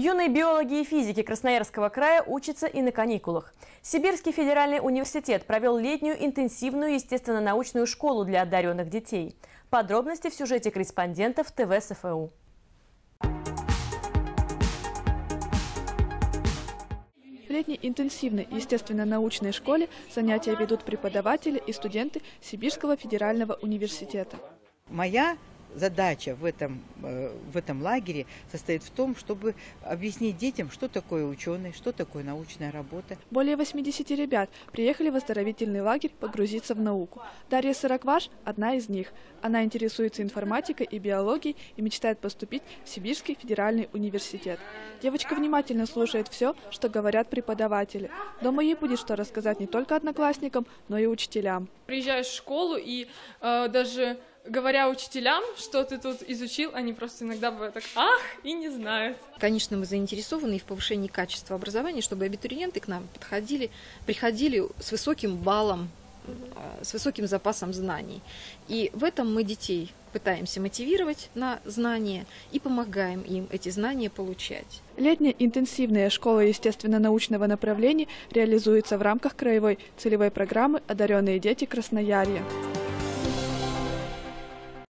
Юные биологи и физики Красноярского края учатся и на каникулах. Сибирский федеральный университет провел летнюю интенсивную естественно-научную школу для одаренных детей. Подробности в сюжете корреспондентов ТВ СФУ. В летней интенсивной естественно-научной школе занятия ведут преподаватели и студенты Сибирского федерального университета. Моя задача в этом, э, в этом лагере состоит в том, чтобы объяснить детям, что такое ученый, что такое научная работа. Более 80 ребят приехали в оздоровительный лагерь погрузиться в науку. Дарья Сорокваш – одна из них. Она интересуется информатикой и биологией и мечтает поступить в Сибирский федеральный университет. Девочка внимательно слушает все, что говорят преподаватели. Дома ей будет что рассказать не только одноклассникам, но и учителям. Приезжаешь в школу и э, даже говоря учителям, что ты тут изучил, они просто иногда бывают так «ах» и не знают. Конечно, мы заинтересованы в повышении качества образования, чтобы абитуриенты к нам подходили, приходили с высоким баллом, э, с высоким запасом знаний. И в этом мы детей пытаемся мотивировать на знания и помогаем им эти знания получать. Летняя интенсивная школа естественно-научного направления реализуется в рамках краевой целевой программы «Одаренные дети Красноярья».